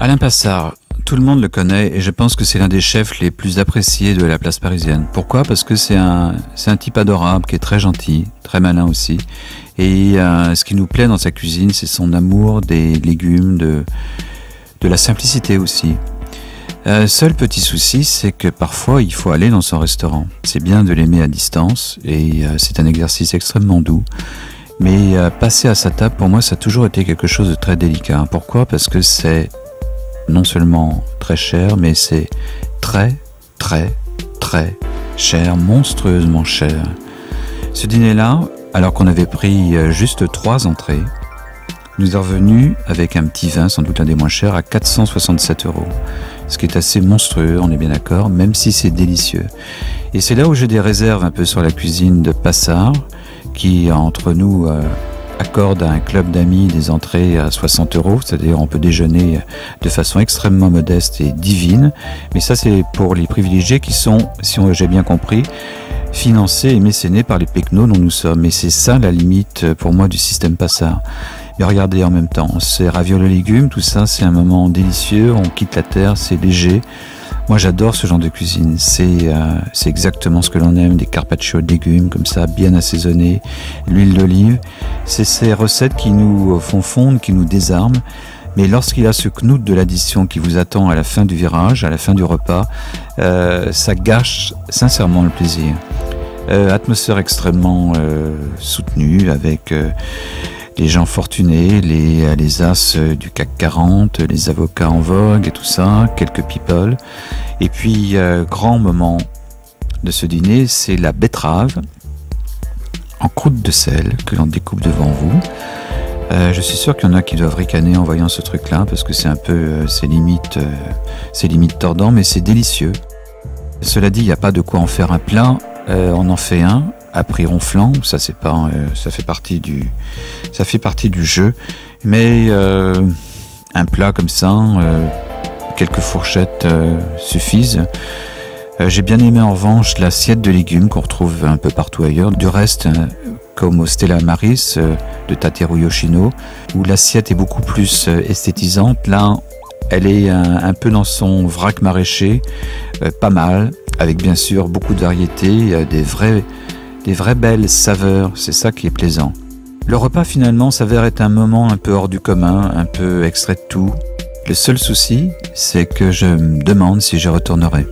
Alain Passard, tout le monde le connaît et je pense que c'est l'un des chefs les plus appréciés de la place parisienne. Pourquoi? Parce que c'est un, un type adorable qui est très gentil, très malin aussi. Et euh, ce qui nous plaît dans sa cuisine, c'est son amour des légumes, de, de la simplicité aussi. Euh, seul petit souci, c'est que parfois il faut aller dans son restaurant. C'est bien de l'aimer à distance et euh, c'est un exercice extrêmement doux. Mais passer à sa table, pour moi, ça a toujours été quelque chose de très délicat. Pourquoi? Parce que c'est non seulement très cher, mais c'est très, très, très cher, monstrueusement cher. Ce dîner-là, alors qu'on avait pris euh, juste trois entrées, nous est revenu avec un petit vin, sans doute un des moins chers, à 467 euros. Ce qui est assez monstrueux, on est bien d'accord, même si c'est délicieux. Et c'est là où j'ai des réserves un peu sur la cuisine de Passard, qui entre nous euh, accorde à un club d'amis des entrées à 60 euros, c'est-à-dire on peut déjeuner de façon extrêmement modeste et divine. Mais ça c'est pour les privilégiés qui sont, si j'ai bien compris, financés et mécénés par les PECNO dont nous sommes. Et c'est ça la limite pour moi du système Passard. Mais regardez en même temps, c'est ravioles légumes, tout ça c'est un moment délicieux, on quitte la terre, c'est léger. Moi, j'adore ce genre de cuisine. C'est euh, exactement ce que l'on aime, des carpaccio de légumes comme ça, bien assaisonnés, l'huile d'olive. C'est ces recettes qui nous font fondre, qui nous désarment. Mais lorsqu'il y a ce knout de l'addition qui vous attend à la fin du virage, à la fin du repas, euh, ça gâche sincèrement le plaisir. Euh, atmosphère extrêmement euh, soutenue avec euh, les gens fortunés, les, les as du CAC 40, les avocats en vogue et tout ça, quelques people. Et puis, euh, grand moment de ce dîner, c'est la betterave en croûte de sel que l'on découpe devant vous. Euh, je suis sûr qu'il y en a qui doivent ricaner en voyant ce truc-là parce que c'est un peu, euh, c'est limite, euh, c'est limite tordant, mais c'est délicieux. Cela dit, il n'y a pas de quoi en faire un plat. Euh, on en fait un à prix ronflant. Ça, c'est pas, euh, ça fait partie du, ça fait partie du jeu. Mais euh, un plat comme ça, euh, quelques fourchettes suffisent. J'ai bien aimé en revanche l'assiette de légumes qu'on retrouve un peu partout ailleurs. Du reste, comme au Stella Maris de Tateru Yoshino, où l'assiette est beaucoup plus esthétisante. Là, elle est un, un peu dans son vrac maraîcher, pas mal, avec bien sûr beaucoup de variétés, des vraies, des vraies belles saveurs. C'est ça qui est plaisant. Le repas finalement s'avère être un moment un peu hors du commun, un peu extrait de tout. Le seul souci, c'est que je me demande si je retournerai.